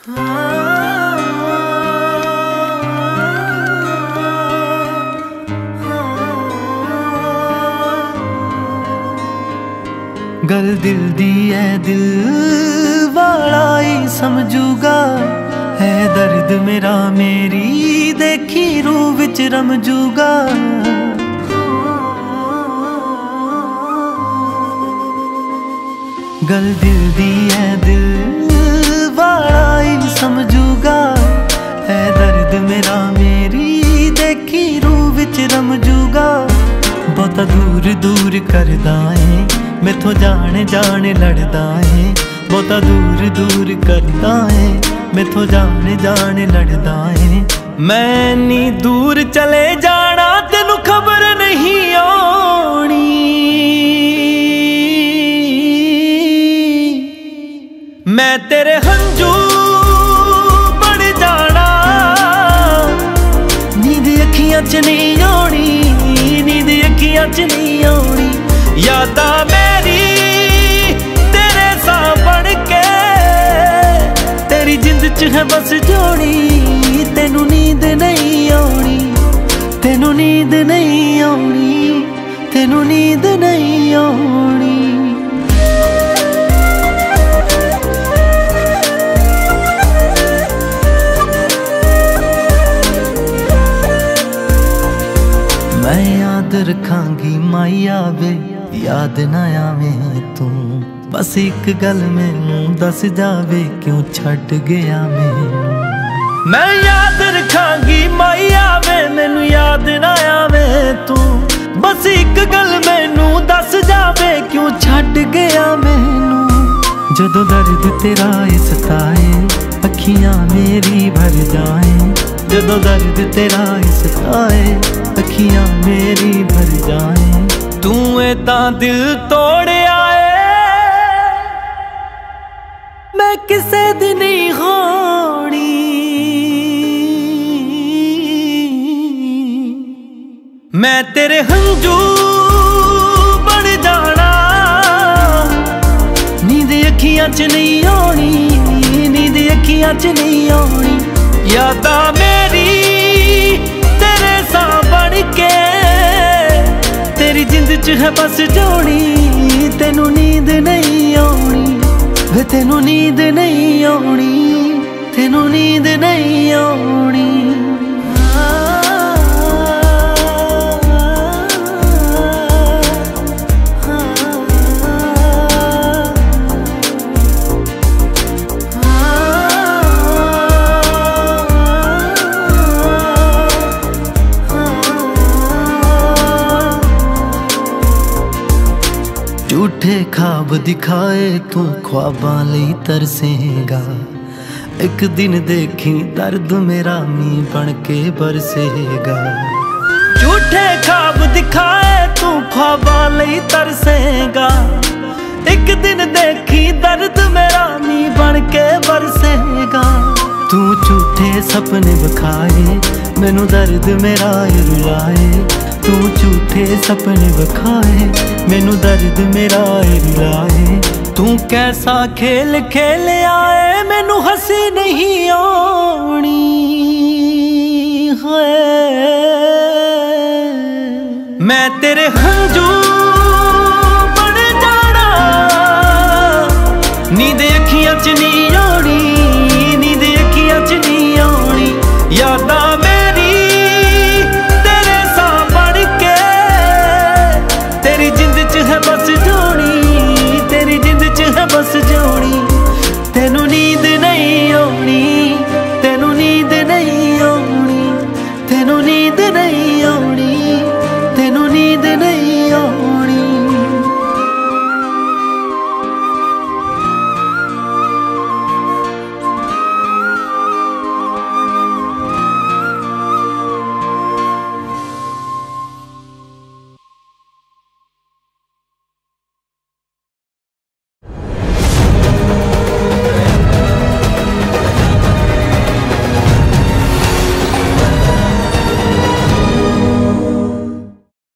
ਗੱਲ ਦਿਲ ਦੀ ਐ, ਦਿਲ ਵਾਲਾ ਹੀ ਸਮਝੂਗਾ। ਹੈ ਦਰਦ ਮੇਰਾ, ਮੇਰੀ ਦੇਖੀ ਰੂ ਵਿੱਚ ਰਮਜੂਗਾ ਗੱਲ ਦਿਲ ਦੀ ਐ, ਦਿਲ ਵਾਲਾ ਸਮਝੂਗਾ। ਹੈ ਦਰਦ ਮੇਰਾ ਮੇਰੀ, ਦੇਖੀ ਰੂ ਵਿੱਚ ਰਮ ਜੂਗਾ ਬਹੁਤਾ ਦੂਰ ਦੂਰ ਕਰਦਾ ਏ, ਮੈਥੋਂ ਜਾਣ ਜਾਣ ਲੜਦਾ ਏ। ਬਹੁਤਾ ਦੂਰ ਦੂਰ ਕਰਦਾ ਏ, ਮੈਥੋਂ ਜਾਣ ਜਾਣ ਲੜਦਾ ਏ। ਮੈਂ ਨੀ ਦੂਰ ਚਲੇ ਜਾ 'ਚ ਨਹੀਂ ਆਉਣੀ, ਯਾਦਾਂ ਮੇਰੀ ਤੇਰੇ ਸਾਹ ਬਣ ਕੇ, ਤੇਰੀ ਜਿੰਦ 'ਚ ਹੈ ਬਸ ਜੋੜੀ। ਰੱਖਾਂਗੀ ਮਾਈ ਆਵੇ ਯਾਦ ਨਾ ਆਵੇਂ ਤੂੰ। ਬਸ ਇੱਕ ਗੱਲ ਮੈਨੂੰ ਦੱਸ ਜਾਵੇ ਕਿਉਂ ਛੱਡ ਗਿਆ ਮੈਨੂੰ? ਮੈਂ ਯਾਦ ਰੱਖਾਂਗੀ ਮਾਈ ਆਵੇ ਮੈਨੂੰ ਯਾਦ ਨਾ ਆਵੇ ਤੂੰ। ਬਸ ਇੱਕ ਗੱਲ ਮੈਨੂੰ ਦੱਸ ਜਾਵੇ ਕਿਉਂ ਛੱਡ ਗਿਆ ਮੈਨੂੰ? ਜਦੋਂ ਦਰਦ ਤੇਰਾ ਇਸ ਸਤਾਏ ਅੱਖੀਆਂ ਮੇਰੀ ਭਰ ਜਾਏ। ਜਦੋਂ ਦਰਦ ਤੇਰਾ ਇਸ ਸਤਾਏ ਤੂੰ ਦਿਲ ਤੋੜਿਆ ਏ। ਮੈਂ ਕਿਸੇ ਦੀ ਨਹੀਂ ਹੋਣੀ। ਮੈਂ ਤੇਰੇ ਹੰਝੂ ਬਣ ਜਾਣਾ। ਨੀਂਦ ਅੱਖੀਆਂ 'ਚ ਨਹੀਂ ਆਉਣੀ, ਨੀਂਦ ਅੱਖੀਆਂ 'ਚ ਨਹੀਂ ਆਉਣੀ। ਯਾਦਾਂ ਮੇਰੇ ਹੈ ਬਸ ਜੋਣੀ ਤੈਨੂੰ ਨੀਂਦ ਨਹੀਂ ਆਉਣੀ। ਵੇ ਤੈਨੂੰ ਨੀਂਦ ਨਹੀਂ ਆਉਣੀ, ਤੈਨੂੰ ਨੀਂਦ ਨਹੀਂ ਆਉਣੀ। ਝੂਠੇ ਖਾਬ ਦਿਖਾਏ ਤੂੰ ਖੁਆਬਾਂ ਲਈ ਤਰਸੇਗਾ। ਇੱਕ ਦਿਨ ਦੇਖੀ ਦਰਦ ਮੇਰਾ ਮੀਂਹ ਬਣ ਕੇ ਬਰਸੇਗਾ। ਝੂਠੇ ਖਾਬ ਦਿਖਾਏ ਤੂੰ ਖੁਆਬਾਂ ਲਈ ਤਰਸੇਗਾ। ਇੱਕ ਦਿਨ ਦੇਖੀ ਦਰਦ ਮੇਰਾ ਮੀਂਹ ਬਣ ਤੂੰ ਝੂਠੇ ਸੁਪਨੇ ਵਿਖਾਏ, ਮੈਨੂੰ ਦਰਦ ਮੇਰਾ ਰੁਲਾਏ। ਤੂੰ ਝੂਠੇ ਸੁਪਨੇ ਵਿਖਾਏ, ਮੈਨੂੰ ਦਰਦ ਮੇਰਾ ਰੁਲਾਏ। ਤੂੰ ਕੈਸਾ ਖੇਲ ਖੇਲਿਆ ਏ, ਮੈਨੂੰ ਹੱਸੀ ਨਹੀਂ ਆਉਣੀ ਹੈ ਮੈਂ ਤੇਰੇ ਹੰਝੂ ਬਣ ਜਾਣਾ, ਨੀਂਦ ਅੱਖੀਆਂ 'ਚ ਨਹੀਂ ਆਉਣੀ।